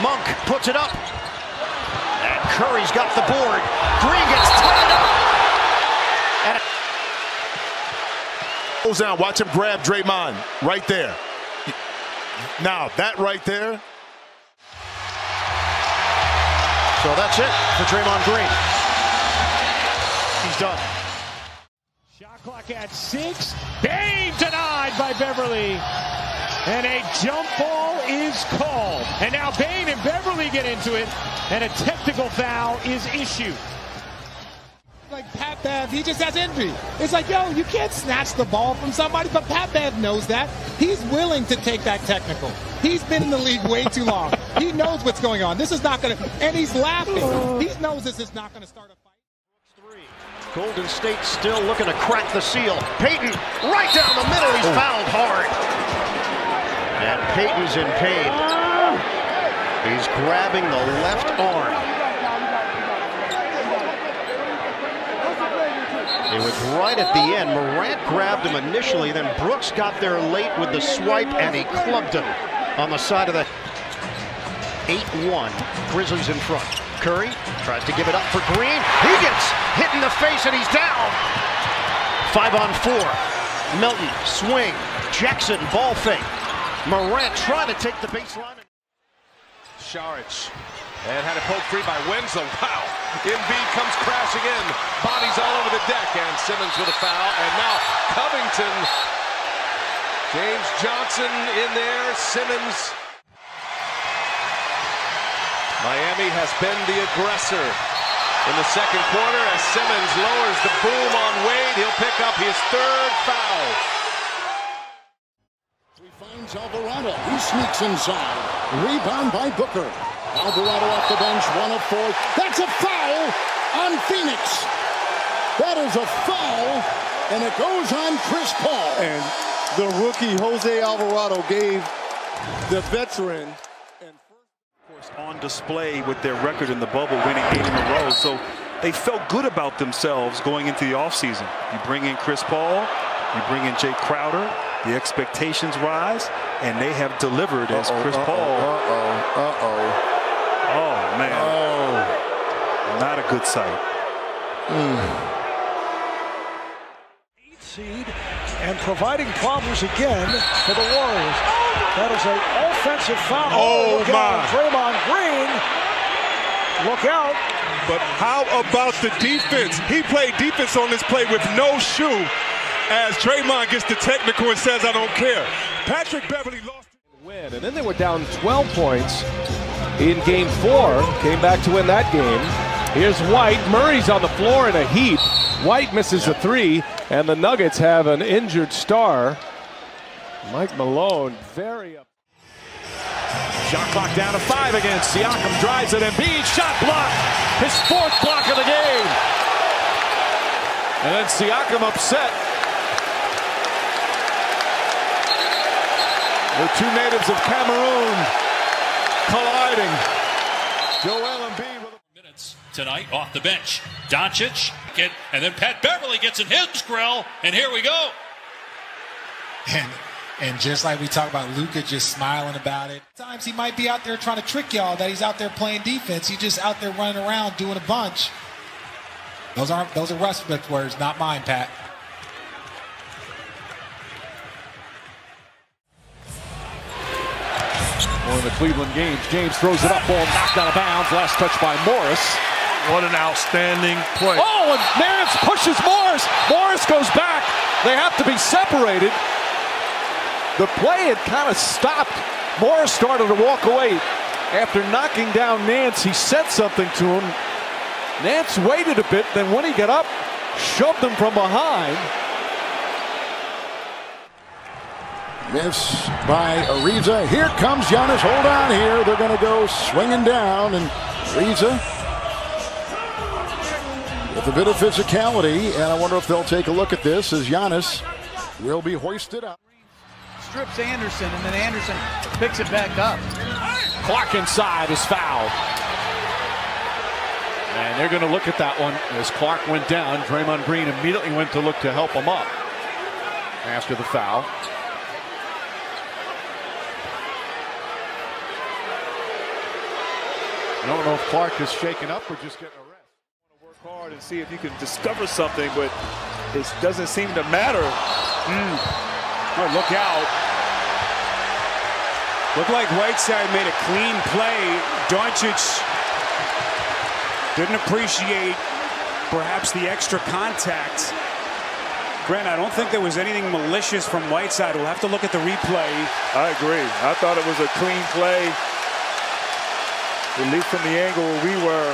Monk puts it up. And Curry's got the board. Green gets tied up. And Goes down. Watch him grab Draymond right there. Now, that right there. So that's it for Draymond Green. He's done. Shot clock at six. Bane denied by Beverley. And a jump ball is called. And now Bane and Beverley get into it. And a technical foul is issued. Like Pat Bev, he just has envy. It's like, yo, you can't snatch the ball from somebody, but Pat Bev knows that. He's willing to take that technical. He's been in the league way too long. He knows what's going on. This is not going to, and he's laughing. He knows this is not going to start a fight. Golden State still looking to crack the seal. Payton right down the middle. He's oh. fouled hard. And Payton's in pain. He's grabbing the left arm. It was right at the end. Morant grabbed him initially, then Brooks got there late with the swipe, and he clubbed him on the side of the 8-1. Grizzlies in front. Curry tries to give it up for Green. He gets hit in the face, and he's down. Five on four. Melton, swing. Jackson, ball fake. Morant trying to take the baseline. Saric and had it poked free by Winslow. Wow. Embiid comes crashing in. Bodies all over the deck. And Simmons with a foul. And now Covington. James Johnson in there. Simmons. Miami has been the aggressor in the second quarter as Simmons lowers the boom on Wade. He'll pick up his third foul. He finds Alvarado. He sneaks inside. Rebound by Booker. Alvarado off the bench, one of four. That's a foul on Phoenix. That is a foul, and it goes on Chris Paul. And the rookie Jose Alvarado gave the veteran on display with their record in the bubble, winning eight in a row. So they felt good about themselves going into the offseason. You bring in Chris Paul, you bring in Jae Crowder, the expectations rise, and they have delivered as Uh-oh, Chris uh-oh, Paul. Uh-oh, uh-oh. Oh, man. Oh. Not a good sight. Hmm. Eight seed and providing problems again for the Warriors. That is an offensive foul. Oh, Look my. out, Draymond Green. Look out. But how about the defense? He played defense on this play with no shoe as Draymond gets the technical and says, I don't care. Patrick Beverley lost. win. And then they were down 12 points in game four. Came back to win that game. Here's White. Murray's on the floor in a heap. White misses a three, and the Nuggets have an injured star. Mike Malone, very up. Shot clock down to five again. Siakam drives it. And Embiid shot block. His fourth block of the game. And then Siakam upset. The two natives of Cameroon colliding. Joel Embiid with a minutes tonight off the bench. Doncic, get, and then Pat Beverley gets in his grill, and here we go. And and just like we talk about Luka just smiling about it, times he might be out there trying to trick y'all that he's out there playing defense. He's just out there running around doing a bunch. Those aren't those are Westbrook's words, not mine, Pat. Of the Cleveland games. James throws it up, ball knocked out of bounds. Last touch by Morris. What an outstanding play. Oh, and Nance pushes Morris. Morris goes back. They have to be separated. The play had kind of stopped. Morris started to walk away. After knocking down Nance, he said something to him. Nance waited a bit, then when he got up, shoved him from behind. Miss by Ariza. Here comes Giannis. Hold on here. They're going to go swinging down. And Ariza with a bit of physicality. And I wonder if they'll take a look at this as Giannis will be hoisted up. Strips Anderson, and then Anderson picks it back up. Clark inside is fouled. And they're going to look at that one as Clark went down. Draymond Green immediately went to look to help him up after the foul. I don't know if Clark is shaken up or just getting a rest. Work hard and see if you can discover something, but it doesn't seem to matter. Mm. Oh, look out. Looked like Whiteside made a clean play. Doncic didn't appreciate perhaps the extra contact. Grant, I don't think there was anything malicious from Whiteside. We'll have to look at the replay. I agree. I thought it was a clean play, at least from the angle where we were.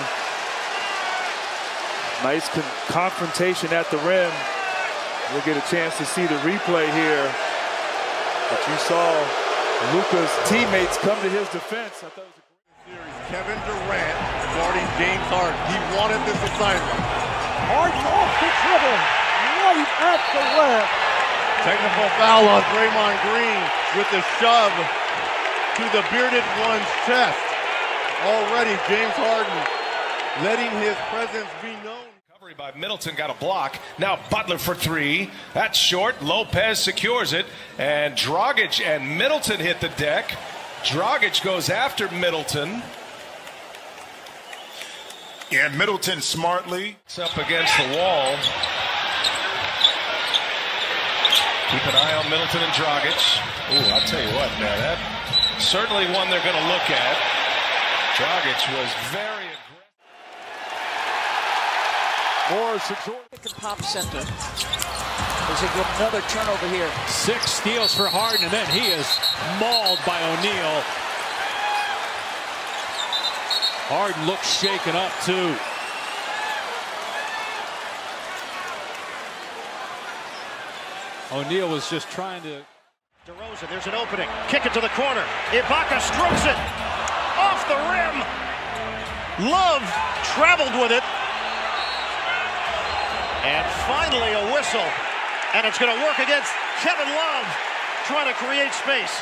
Nice con confrontation at the rim. We'll get a chance to see the replay here. But you saw Luka's teammates come to his defense. I thought it was a series. Kevin Durant guarding James Harden. He wanted this assignment. Harden off the dribble, right at the left. Technical foul on Draymond Green with the shove to the bearded one's chest. Already James Harden letting his presence be known. Recovery by Middleton got a block. Now Butler for three. That's short. Lopez secures it. And Dragic and Middleton hit the deck. Dragic goes after Middleton. And Middleton smartly. It's up against the wall. Keep an eye on Middleton and Dragic. Ooh, I'll tell you what, man, that certainly one they're going to look at. Dragic was very Morris Pick and pop center. Does it another turnover here? Six steals for Harden, and then he is mauled by O'Neal. Harden looks shaken up, too. O'Neal was just trying to. DeRozan, there's an opening. Kick it to the corner. Ibaka strokes it. The rim. Love traveled with it. And finally a whistle. And it's going to work against Kevin Love trying to create space.